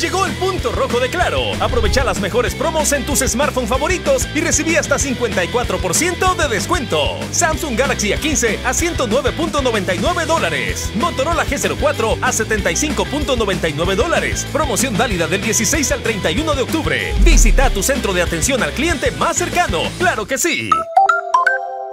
Llegó el punto rojo de Claro. Aprovecha las mejores promos en tus smartphones favoritos y recibí hasta 54% de descuento. Samsung Galaxy A15 a 109.99 dólares. Motorola G04 a 75.99 dólares. Promoción válida del 16 al 31 de octubre. Visita tu centro de atención al cliente más cercano. ¡Claro que sí!